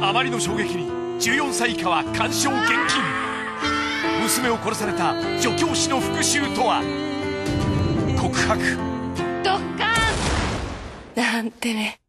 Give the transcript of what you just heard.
あまりの衝撃に14歳以下は鑑賞厳禁。娘を殺された助教師の復讐とは？告白。ドッカンなんてね。